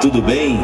Tudo bem?